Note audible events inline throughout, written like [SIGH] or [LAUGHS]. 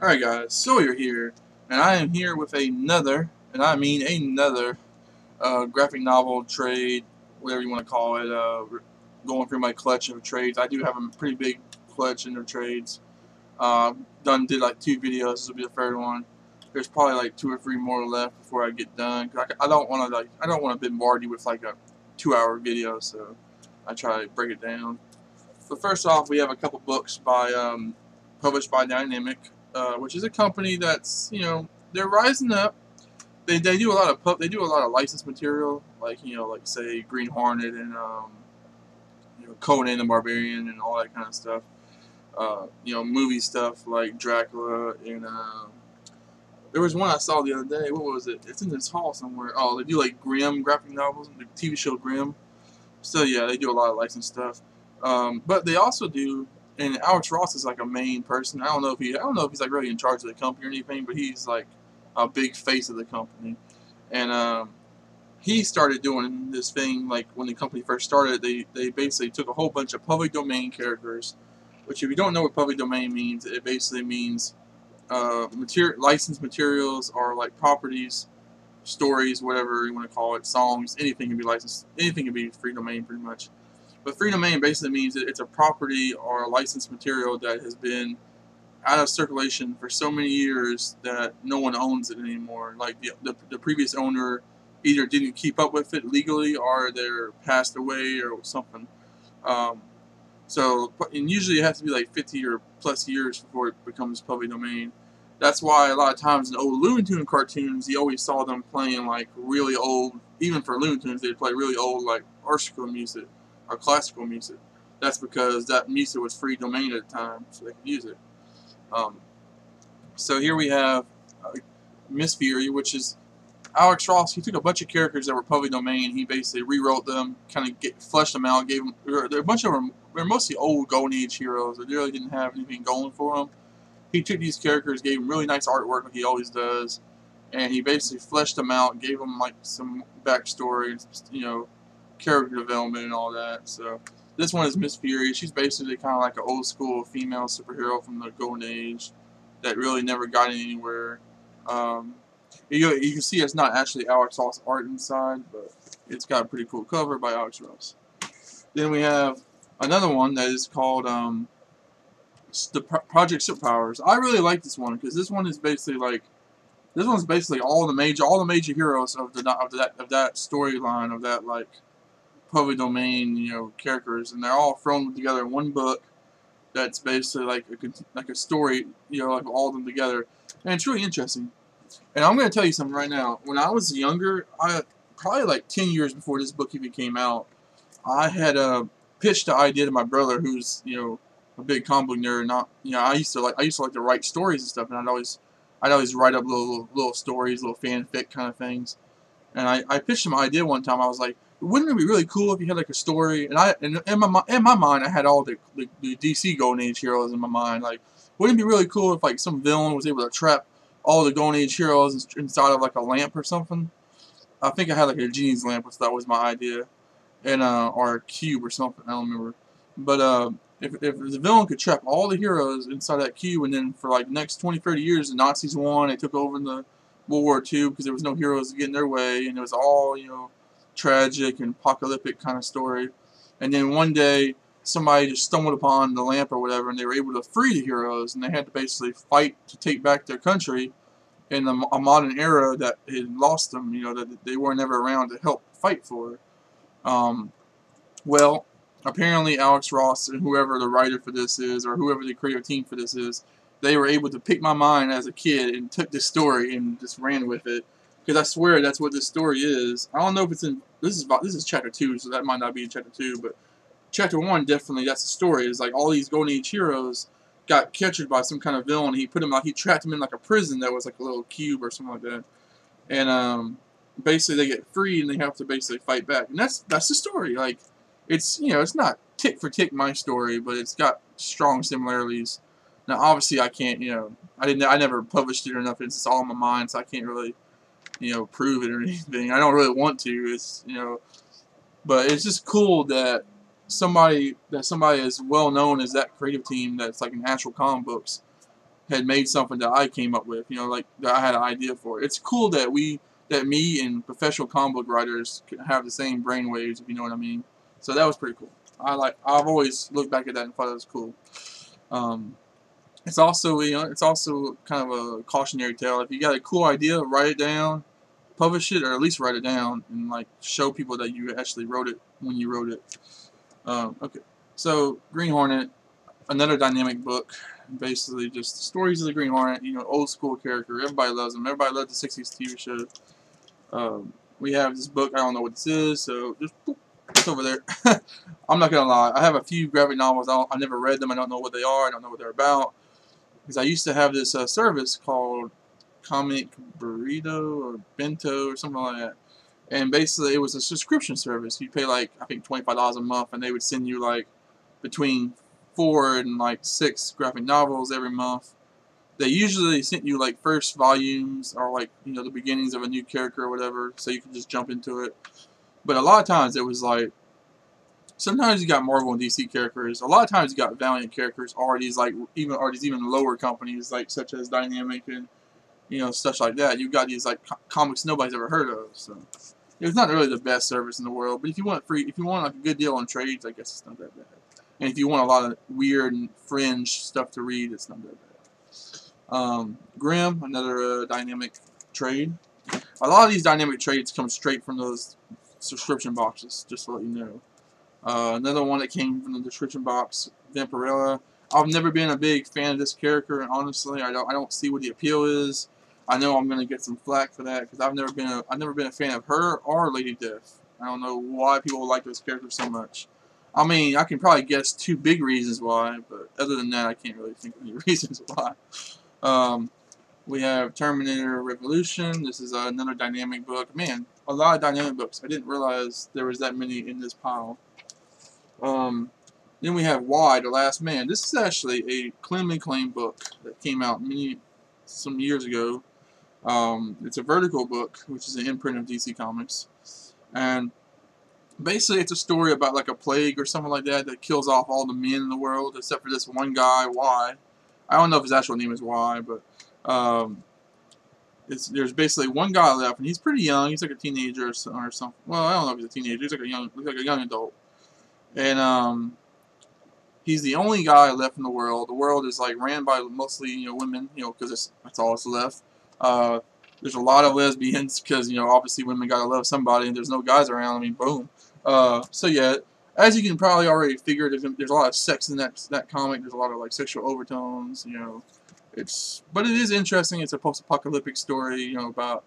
Alright guys, Sawyer here, and I am here with another, and I mean another, uh, graphic novel trade, whatever you want to call it, uh, going through my clutch of trades. I do have a pretty big clutch in the trades. Uh, done did like two videos, this will be the third one. There's probably like two or three more left before I get done. I, I don't want to like, I don't want to bombard you with like a two hour video, so I try to break it down. But first off, we have a couple books by, um, published by Dynamic. Uh, which is a company that's you know they're rising up. They they do a lot of they do a lot of licensed material, like you know like say Green Hornet and um, you know Conan the Barbarian and all that kind of stuff. Uh, you know movie stuff like Dracula and uh, there was one I saw the other day. What was it? It's in this hall somewhere. Oh, they do like Grimm graphic novels, the TV show Grimm. So yeah, they do a lot of licensed stuff. Um, but they also do and Alex Ross is like a main person. I don't know if he, I don't know if he's like really in charge of the company or anything, but he's like a big face of the company. And um, he started doing this thing like when the company first started. They they basically took a whole bunch of public domain characters, which if you don't know what public domain means, it basically means uh, material licensed materials or like properties, stories, whatever you want to call it, songs, anything can be licensed. Anything can be free domain pretty much. But free domain basically means that it's a property or a licensed material that has been out of circulation for so many years that no one owns it anymore. Like the, the, the previous owner either didn't keep up with it legally or they're passed away or something. Um, so, and usually it has to be like 50 or plus years before it becomes public domain. That's why a lot of times in old Looney Tune cartoons, you always saw them playing like really old, even for Looney Tunes, they'd play really old like orchestra music or classical music. That's because that music was free domain at the time, so they could use it. Um, so here we have uh, Miss Fury, which is Alex Ross. He took a bunch of characters that were public domain. He basically rewrote them, kind of get, fleshed them out, gave them. A bunch of them. They're mostly old Golden Age heroes. They really didn't have anything going for them. He took these characters, gave them really nice artwork, like he always does, and he basically fleshed them out, gave them like some backstory, you know, character development and all that. So this one is Miss Fury. She's basically kind of like an old school female superhero from the Golden Age that really never got anywhere. Um, you, you can see it's not actually Alex Ross art inside, but it's got a pretty cool cover by Alex Ross. Then we have another one that is called um, the Project Superpowers. I really like this one because this one is basically like this one's basically all the major all the major heroes of the of that of that storyline of that like public domain, you know, characters, and they're all thrown together in one book. That's basically like a like a story, you know, like all of them together, and it's really interesting. And I'm going to tell you something right now. When I was younger, I probably like 10 years before this book even came out, I had uh, pitched the idea to my brother, who's you know a big comic nerd. Not you know, I used to like I used to like to write stories and stuff, and I'd always I'd always write up little little stories, little fanfic kind of things. And I, I pitched him an idea one time. I was like, wouldn't it be really cool if you had like a story? And I, and in my in my mind, I had all the, the, the DC Golden Age heroes in my mind. Like, wouldn't it be really cool if like some villain was able to trap all the Golden Age heroes inside of like a lamp or something? I think I had like a genie's lamp, if that was my idea, and uh, or a cube or something. I don't remember. But uh, if if the villain could trap all the heroes inside that cube, and then for like next 20, 30 years, the Nazis won, they took over in the World War II because there was no heroes getting their way, and it was all you know tragic and apocalyptic kind of story. And then one day, somebody just stumbled upon the lamp or whatever, and they were able to free the heroes, and they had to basically fight to take back their country in a, a modern era that had lost them, you know, that they were never around to help fight for. Um, well, apparently Alex Ross and whoever the writer for this is, or whoever the creative team for this is, they were able to pick my mind as a kid and took this story and just ran with it because I swear that's what this story is. I don't know if it's in this is about this is chapter two, so that might not be chapter two, but chapter one definitely that's the story. Is like all these Golden Age heroes got captured by some kind of villain. He put him like he trapped him in like a prison that was like a little cube or something like that, and um, basically they get free and they have to basically fight back. And that's that's the story. Like it's you know it's not tick for tick my story, but it's got strong similarities. Now obviously I can't you know I didn't I never published it or nothing. It's all in my mind, so I can't really you know, prove it or anything. I don't really want to. It's you know, but it's just cool that somebody that somebody as well known as that creative team that's like in actual comic books had made something that I came up with, you know, like that I had an idea for. It's cool that we, that me and professional comic book writers can have the same brainwaves, if you know what I mean. So that was pretty cool. I like, I've always looked back at that and thought it was cool. Um, it's also, you know, it's also kind of a cautionary tale. If you got a cool idea, write it down, publish it, or at least write it down, and like show people that you actually wrote it when you wrote it. Um, okay, so Green Hornet, another dynamic book basically just stories of the Green Hornet, you know, old school character. Everybody loves him. Everybody loved the 60s TV show. Um, we have this book. I don't know what this is, so just it's over there. [LAUGHS] I'm not gonna lie. I have a few graphic novels. I, I never read them. I don't know what they are. I don't know what they're about. Because I used to have this uh, service called Comic Burrito or Bento or something like that. And basically, it was a subscription service. You pay like I think twenty five dollars a month, and they would send you like between four and like six graphic novels every month. They usually sent you like first volumes or like you know the beginnings of a new character or whatever, so you could just jump into it. But a lot of times it was like sometimes you got Marvel and DC characters. A lot of times you got Valiant characters, or these like even or these even lower companies like such as Dynamic and you know stuff like that. You've got these like comics nobody's ever heard of. So it's not really the best service in the world. But if you want free, if you want like a good deal on trades, I guess it's not that bad. And if you want a lot of weird and fringe stuff to read, it's not that bad. Um, Grimm, another uh, dynamic trade. A lot of these dynamic trades come straight from those subscription boxes, just to let you know. Uh, another one that came from the description box, Vampirella. I've never been a big fan of this character, and honestly, I don't I don't see what the appeal is. I know I'm gonna get some flack for that because I've never been a I've never been a fan of her or Lady Death. I don't know why people like those characters so much. I mean, I can probably guess two big reasons why, but other than that, I can't really think of any [LAUGHS] reasons why. Um, we have Terminator Revolution. This is another dynamic book. Man, a lot of dynamic books. I didn't realize there was that many in this pile. Um, then we have Y, The Last Man. This is actually a Clem McClain book that came out many some years ago. Um, it's a Vertigo book, which is an imprint of DC Comics. And basically it's a story about like a plague or something like that that kills off all the men in the world except for this one guy, Y. I don't know if his actual name is Y, but um, it's, there's basically one guy left, and he's pretty young. He's like a teenager or, something. Well, I don't know if he's a teenager. He's like a young, like a young adult, and um, he's the only guy left in the world. The world is like ran by mostly you know women, you know, because that's all that's left. Uh, there's a lot of lesbians because you know obviously women gotta love somebody, and there's no guys around. I mean, boom. Uh, so yeah, as you can probably already figure, there's, there's a lot of sex in that that comic. There's a lot of like sexual overtones. You know, it's but it is interesting. It's a post-apocalyptic story. You know about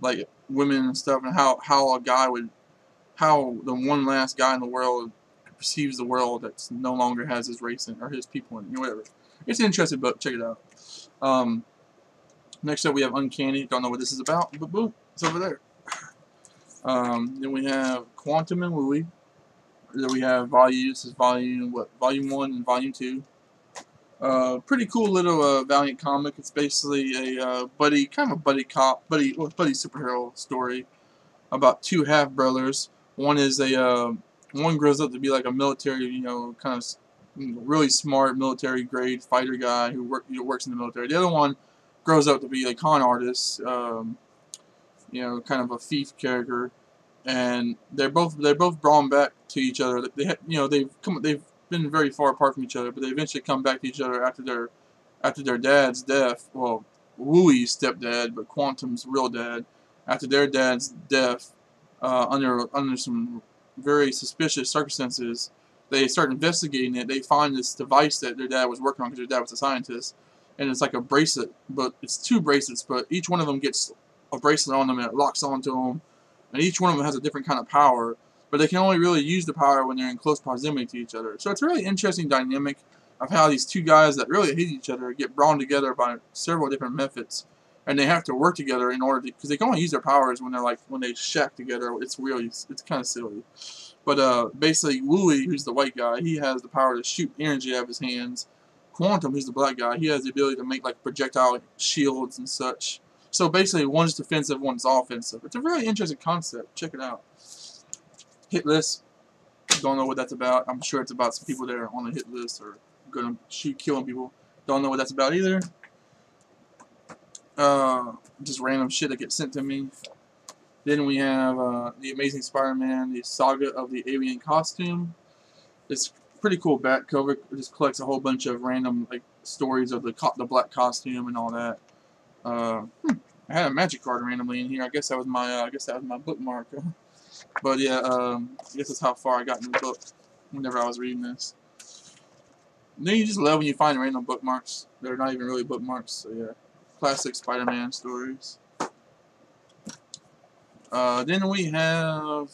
like women and stuff, and how how a guy would how the one last guy in the world perceives the world that no longer has his race in, or his people in, whatever. It's an interesting book. Check it out. Um, next up, we have Uncanny. Don't know what this is about, but boom, it's over there. Um, then we have Quantum and Woody. Then we have volume. This is volume what? Volume one and volume two. Uh, pretty cool little uh, Valiant comic. It's basically a uh, buddy, kind of a buddy cop, buddy, well, buddy superhero story about two half brothers. One is a uh, one grows up to be like a military, you know, kind of really smart military grade fighter guy who, work, who works in the military. The other one grows up to be a con artist. Um, you know, kind of a thief character, and they're both they're both drawn back to each other. They you know they've come they've been very far apart from each other, but they eventually come back to each other after their after their dad's death. Well, Woody's stepdad, but Quantum's real dad. After their dad's death, uh, under under some very suspicious circumstances, they start investigating it. They find this device that their dad was working on because their dad was a scientist, and it's like a bracelet, but it's two bracelets, but each one of them gets a bracelet on them and it locks onto them. And each one of them has a different kind of power, but they can only really use the power when they're in close proximity to each other. So it's a really interesting dynamic of how these two guys that really hate each other get drawn together by several different methods. And they have to work together in order to, because they can only use their powers when they're like, when they shack together. It's really, it's, it's kind of silly. But uh, basically, Woody, who's the white guy, he has the power to shoot energy out of his hands. Quantum, who's the black guy, he has the ability to make like projectile shields and such. So basically, one's defensive, one's offensive. It's a really interesting concept. Check it out. Hit list. Don't know what that's about. I'm sure it's about some people that are on the hit list or to shoot, killing people. Don't know what that's about either. Uh, just random shit that gets sent to me. Then we have uh, the Amazing Spider-Man, the Saga of the Alien Costume. It's pretty cool back cover. It just collects a whole bunch of random like stories of the the black costume and all that. Uh, hmm, I had a magic card randomly in here. I guess that was my uh, I guess that was my bookmark. [LAUGHS] but yeah, um, I guess that's how far I got in the book whenever I was reading this. Then you just love when you find random bookmarks that are not even really bookmarks. So yeah, classic Spider-Man stories. Uh, then we have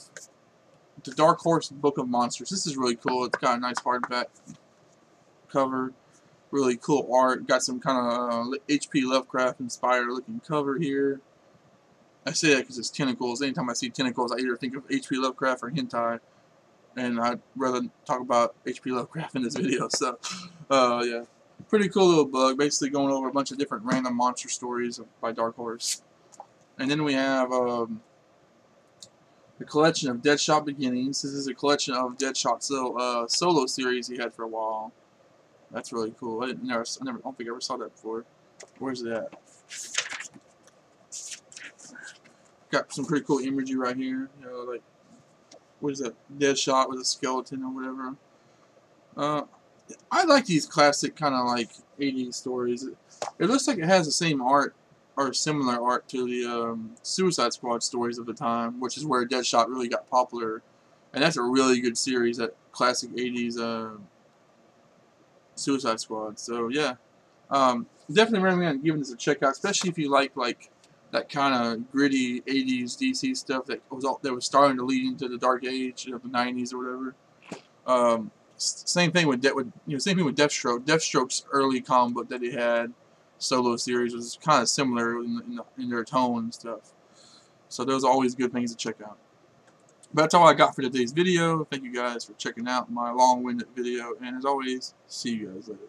the Dark Horse Book of Monsters. This is really cool. It's got a nice hardback cover. Really cool art. Got some kind of uh, H.P. Lovecraft inspired looking cover here. I say that because it's tentacles. Anytime I see tentacles, I either think of H.P. Lovecraft or hentai. And I'd rather talk about H.P. Lovecraft in this video. So, uh, yeah. Pretty cool little book. Basically going over a bunch of different random monster stories by Dark Horse. And then we have um, the collection of Deadshot Beginnings. This is a collection of Deadshot so, uh, solo series he had for a while. That's really cool. I never, I never, I don't think I ever saw that before. Where's that? Got some pretty cool imagery right here. You know, like what is that? Deadshot with a skeleton or whatever. Uh, I like these classic kind of like 80s stories. It, looks like it has the same art or similar art to the um, Suicide Squad stories of the time, which is where Deadshot really got popular. And that's a really good series, that classic 80s uh, Suicide Squad. So, yeah. Um, definitely recommend giving this a check out, especially if you like, like, that kind of gritty 80s DC stuff that was all, that was starting to lead into the dark age of the 90s or whatever. Um, same thing with, De with you know same thing with Deathstroke. Deathstroke's early comic book that he had solo series was kind of similar in, in, in, their tone and stuff. So those are always good things to check out. But that's all I got for today's video. Thank you guys for checking out my long-winded video. And as always, see you guys later.